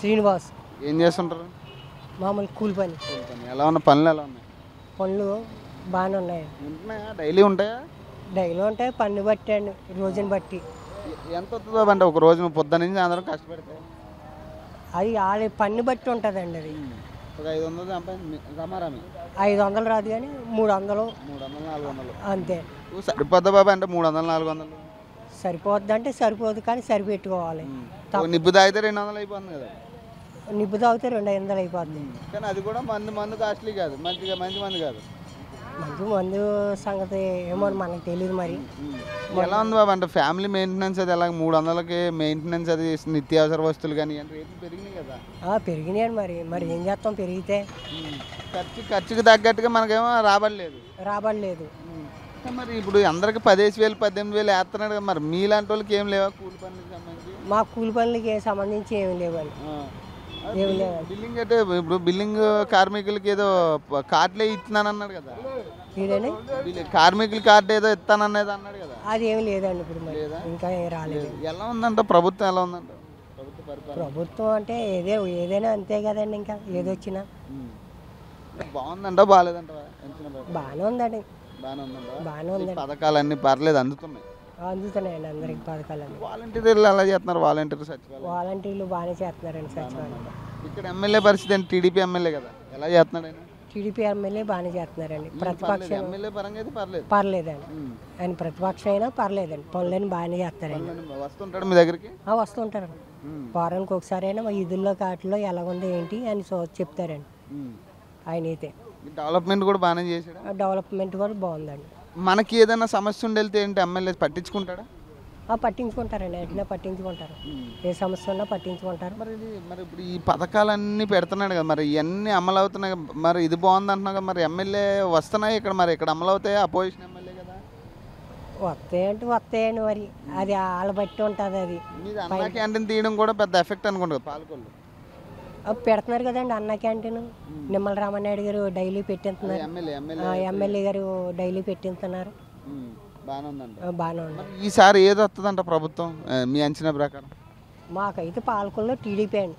శ్రీనివాస్. ఏం చేస్తుంటారు? మామూలు కూలి పని. ఎలా ఉన్న పనులు ఎలా ఉన్నాయి? పనులు బాగానే ఉన్నాయి. ఉంటున్నాయా? డైలీ ఉంటాయా? డైలీ ఉంటాయి పన్ను బట్టి అండి రోజుని బట్టి. ఎంత వస్తుందో అంటే ఒక రోజు నువ్వు పొద్దు నుంచి అందరం కష్టపడితే? అది వాళ్ళ పన్ను బట్టి ఉంటుందండి అది. ఒక ఐదు వందలు సంపాదించి ఐదు వందలు రాదు కానీ మూడు వందలు. మూడు వందలు నాలుగు వందలు. అంతే. సరిపోద్దా బాబా అంటే మూడు వందలు నాలుగు వందలు? సరిపోద్ది అంటే సరిపోదు కానీ సరిపెట్టుకోవాలి. నిబ్బు తాగితే రెండు వందలు అయిపోతుంది కదా. నిప్పు తాగితే రెండు ఐదు వందలు అయిపోద్ది. కానీ అది కూడా మందు మందు కాస్ట్లీ కాదు. మంచిగా మంచి మంది కాదు. మందు మందు సంగతి ఏమో మనకు తెలియదు మరి. ఎలా ఉంది బాబా? అంటే ఫ్యామిలీ మెయింటెనెన్స్ అది ఎలా? మూడు వందలకి మెయింటెనెన్స్ అది నిత్యావసర వస్తువులు కానీ రేట్లు పెరిగినాయి కదా. పెరిగినాయండి మరి. మరి ఏం చేస్తాం? పెరిగితే ఖర్చు ఖర్చుకి తగ్గట్టుగా మనకేమో రాబడలేదు. రాబడలేదు. మరి ఇప్పుడు అందరికి పదిహేను వేలు పద్దెనిమిది వేలు వేస్తున్నాడు కదా మరి. మీలాంటి వాళ్ళకి ఏం లేవా? కూలి పనులకు సంబంధించి? మా కూలి పనులకి సంబంధించి ఏమి లేవండి. బిల్లింగ్ అంటే ఇప్పుడు బిల్లింగ్ కార్మికులకి ఏదో కార్డులే ఇస్తున్నానన్నాడు కదా. కార్మికుల కార్డు ఏదో ఇస్తానన్నది అన్నాడు కదా. అది ఏమి లేదండి ఇప్పుడు? ఇంకా రాలేదు. ఎలా ఉందంట? ప్రభుత్వం ఎలా ఉందంట? ప్రభుత్వ అంటే ఏదే ఏదైనా అంతే కదండి ఇంకా ఏదొచ్చినా. బాగుందంట బాగాలేదంట బాగానే ఉందండి. బాగానే ఉందంట. బాగానే ఉందండి. పథకాలన్నీ పర్లేదు అందుతున్నాయి. అందుతున్నాయండి అందరికి పథకాలన్నీ. వాలంటీర్లు ఎలా చేస్తున్నారు? వాలంటీర్ సచివాలయం. వాలంటీర్లు బాగానే చేస్తున్నారండి సచివాలయం. ఇక్కడ ఎమ్మెల్యే పరిస్థితి ఏంటి? టీడీపీ ఎమ్మెల్యే కదా. ఎలా చేస్తున్నాడు ఆయన టీడీపీ ఎమ్మెల్యే బాగానే చేస్తున్నారండి. ప్రతిపక్షం ఎమ్మెల్యే పరంగా అయితే పర్లేదు. పర్లేదండి. ఆయన ప్రతిపక్షం అయినా పర్లేదండి. పనులని బాగానే చేస్తారండి వస్తుంటాడు మీ దగ్గరికి? వస్తుంటారండి. వారానికి ఒకసారి అయినా మా ఇదుల్లో కాటిలో ఎలాగుందో ఏంటి అని సో చెప్తారండి. ఆయన అయితే డెవలప్మెంట్ కూడా బాగానే చేశాడు? డెవలప్మెంట్ కూడా బాగుందండి. మనకి ఏదైనా సమస్య ఉండి వెళ్తే ఏంటి? ఎమ్మెల్యే పట్టించుకుంటాడా? ఆ, పట్టించుకుంటారండి. వెంటనే పట్టించుకుంటారు? ఏ సమస్య ఉన్నా పట్టించుకుంటారు. మరి ఇది మరి ఇప్పుడు ఈ పథకాలన్నీ పెడుతున్నాడు కదా మరి ఇవన్నీ అమలు అవుతున్నాయి. మరి ఇది బాగుంది అంటున్నావు కదా మరి ఎమ్మెల్యే వస్తున్నాయి ఇక్కడ మరి ఇక్కడ అమలు అవుతాయి? అపోజిషన్ ఎమ్మెల్యే కదా. వస్తాయంటే వస్తాయండి మరి. అది వాళ్ళ బట్టి ఉంటుంది అది. క్యాంటీన్ తీయడం కూడా పెద్ద ఎఫెక్ట్ అనుకుంటా కదా పాలకొల్లు. పెడుతున్నారు కదండి అన్న క్యాంటీన్. నిమ్మల రామనాయుడు గారు డైలీ పెట్టిస్తున్నారు. ఎమ్మెల్యే గారు డైలీ పెట్టిస్తున్నారు. బాగానే ఉంది. ఈసారి ఏది వస్తుందంట ప్రభుత్వం? మీ అంచనా ప్రకారం? మాకైతే పాలకుల్లో టీడీపీ అండి.